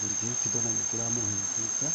burgee ci domaine bi ci laa morreu, tá?